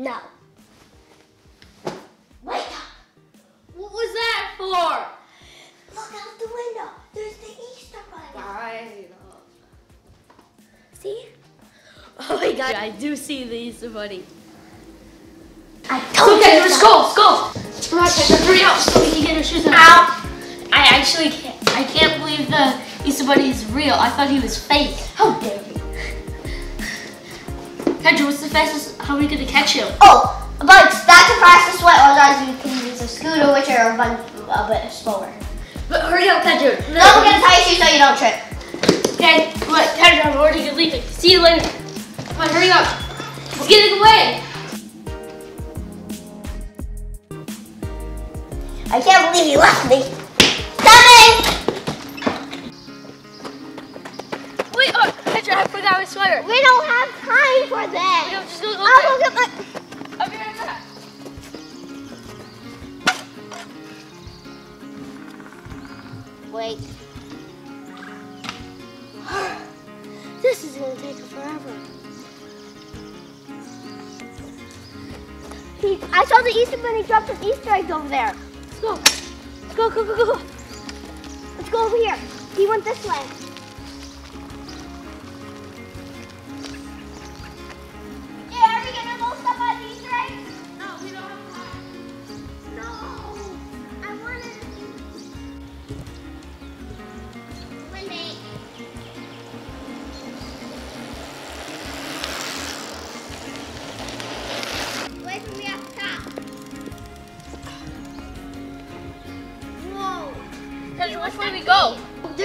No. Wake up! What was that for? Look out the window. There's the Easter bunny. I See? Oh my god, I do see the Easter Bunny. I told Okay, you. let's so. go, let's go. Right, Petra, hurry up so we can get our shoes on. Ow! I actually can't, I can't believe the Easter Bunny is real. I thought he was fake. How dare you? Kenjrah, what's the fastest, how are we gonna catch him? Oh, but that's the fastest way. Otherwise, you can use a scooter, which are a, bun- a bit slower. But hurry up, Kenjrah. Don't forget to tie your shoes so you don't trip. Okay, but Kenjrah, I'm already gonna leave it. See you later. Come on, hurry up. It's getting away. I can't believe you left me. Coming! Wait, oh, Kenjrah, I forgot my sweater. We don't have time for Wait, that. I'm just gonna go I'll go get my. I'll be right back. Wait. this is gonna take forever. He, I saw the Easter Bunny drop some Easter eggs over there. Let's go. Let's go, go, go, go, go. Let's go over here. He went this way.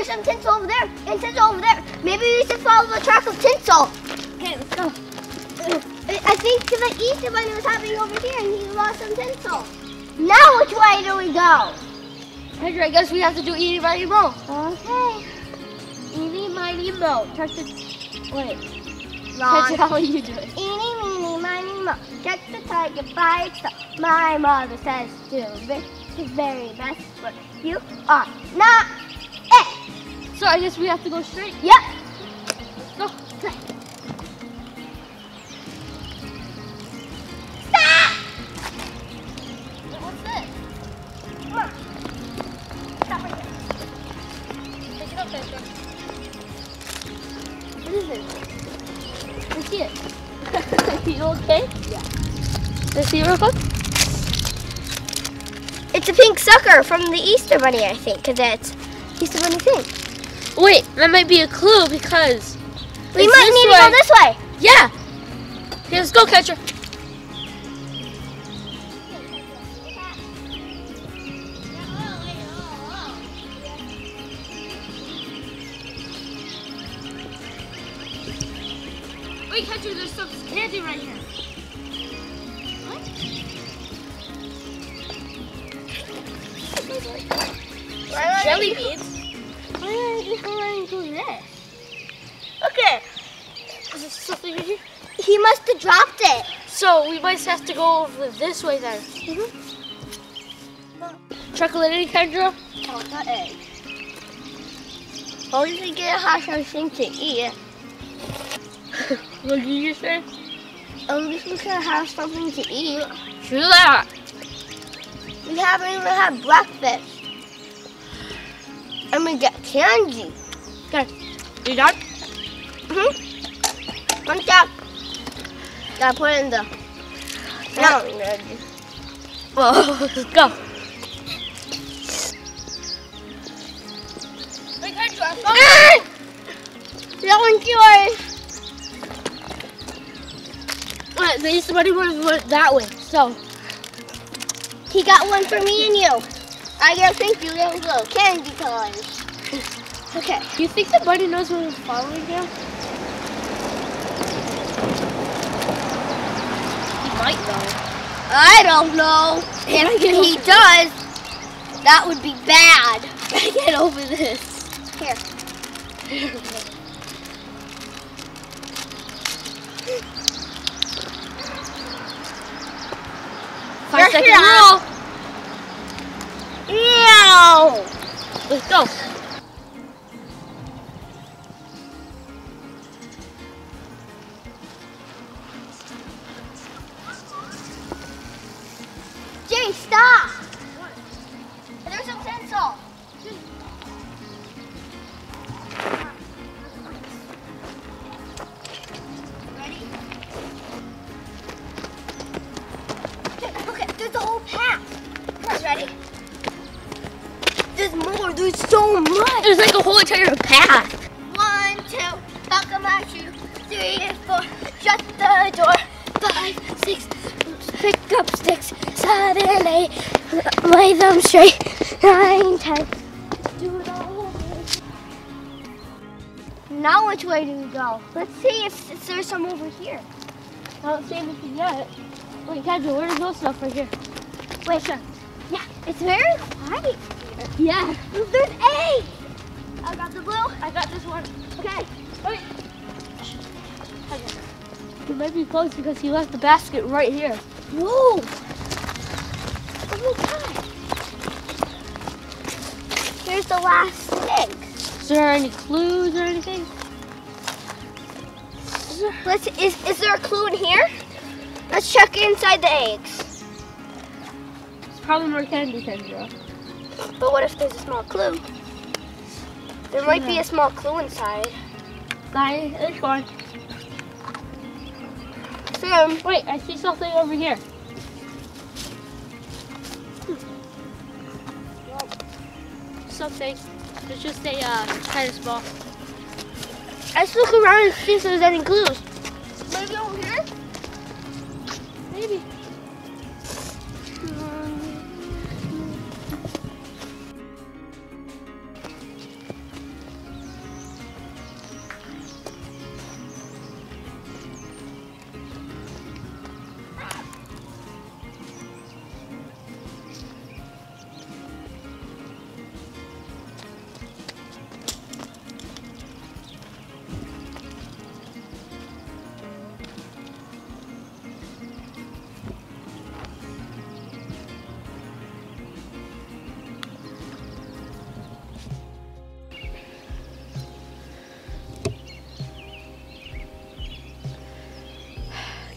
There's some tinsel over there and tinsel over there. Maybe we should follow the track of tinsel. Okay, let's go. I think to the Easter Bunny was happening over here and he lost some tinsel. Now which way do we go? Kenjrah, I guess we have to do eating by Mo. Okay. Eeny, miny, mo. Touch the. Wait. Wrong. Kenjrah, how are you doing? Eeny, meeny, miny, mo. Catch the tiger by its tail. My mother says to be the very best, but you are not it. So I guess we have to go straight. Yep. Go. Stop! What's this? Come on. Stop right there. Pick it up. What is it? Let's see it. you okay? Yeah. Let's see it real quick. It's a pink sucker from the Easter Bunny, I think, because it's Easter Bunny pink. Wait, that might be a clue because. We might need way. to go this way. Yeah. Okay, let's go, Kenjrah. Why are going to this? Okay. Is there something here? He must have dropped it. So we might have to go over this way then. Mm-hmm. Chocolate and Kenjrah? Oh, the egg. Only get have something to eat. What did you say? At least we can have something to eat. True that. We haven't even had breakfast. And we get candy. Okay. You done? Mm-hmm. One step. Gotta put it in the. Whoa, let's go. Wait, Kenjrah, I found Ah! That one's yours. Wait, the Easter Bunny one went that way. So, He got one for me and you. I gotta thank you, those little candy colors. Okay. do you think the bunny knows we're following him? He might know. I don't know. If he does, that would be bad. I Get over this. Here. Five Check second it rule. Let's go. So much. There's like a whole entire path. One, two, buckle my shoe. Three, four, shut the door. Five, six, pick up sticks. Seven, eight, lay them straight. Nine, ten. Do it all over. Now which way do we go? Let's see if, if there's some over here. I don't see anything yet. Wait, Kenjrah, where is those stuff right here? Wait, sure. Yeah, it's very quiet. Yeah. There's eight. I got the blue. I got this one. Okay. Wait. He might be close because he left the basket right here. Whoa. Oh my god. Here's the last egg. Is there any clues or anything? Let's. Is is there a clue in here? Let's check inside the eggs. It's probably more candy, Kenjrah. But what if there's a small clue? There might be a small clue inside. Guy, this one. Sam, Wait, I see something over here. Something. It's just a uh, tennis ball. let's look around and see if there's any clues. Maybe over here. Maybe.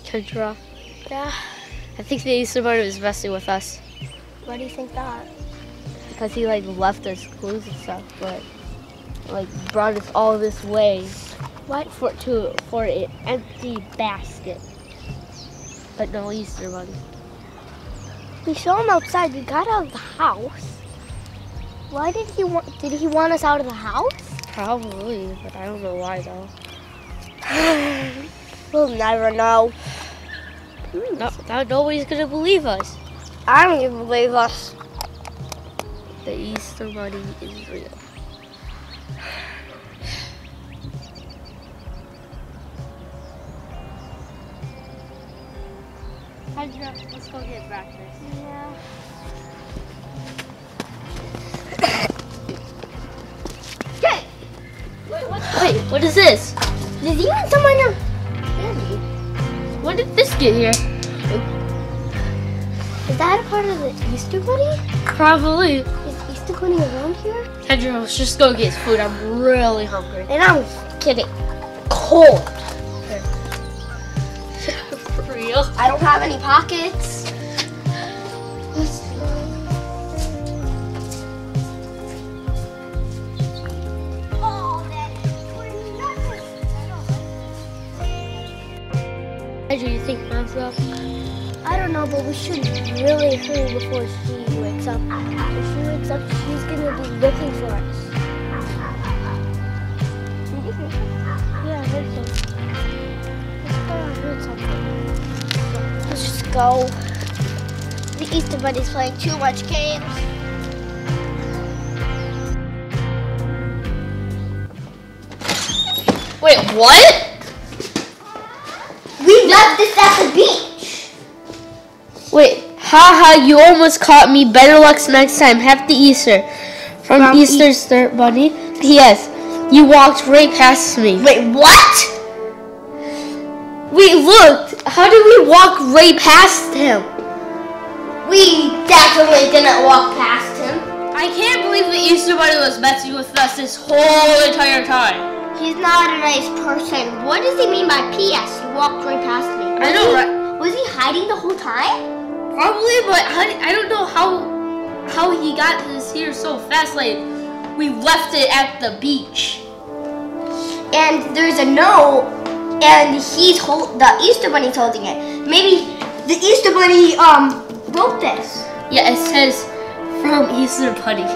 Kenjrah, Yeah. I think the Easter Bunny was messing with us Why do you think that? because he like left us clues and stuff, but like brought us all this way. What for to for an empty basket? But no Easter Bunny. We saw him outside. We got out of the house. Why did he want? Did he want us out of the house? Probably, but I don't know why though. we'll never know. No, nobody's gonna believe us. I don't even believe us. The Easter Bunny is real. Kenjrah, let's go get breakfast. Yeah. Okay. Wait, what is this? Did even someone know? When did this get here? Is that a part of the Easter Bunny? Probably. Is Easter Bunny around here? Kenjrah, let's just go get food. I'm really hungry. And I'm getting cold. For real? I don't have any pockets. Kenjrah, you think mom's? I don't know, but we should really hurry before she wakes up. If she wakes up, she's gonna be looking for us. Yeah, I heard so. I heard something. Let's just go. The Easter Bunny's playing too much games. Wait, what? We this at the beach. Wait, haha, you almost caught me. Better luck next time. Happy Easter. From, From Easter Stir Bunny. P.S. You walked right past me. Wait, what? We looked. How did we walk right past him? We definitely didn't walk past him. I can't believe the Easter Bunny was messing with us this whole entire time. He's not a nice person. What does he mean by P.S.? He walked right past me. I know, Was he- right? Was he hiding the whole time? Probably, but honey, I don't know how how he got this here so fast. Like we left it at the beach. And there's a note, and he's hold the Easter Bunny's holding it. Maybe the Easter Bunny um wrote this. Yeah, it says from Easter Bunny.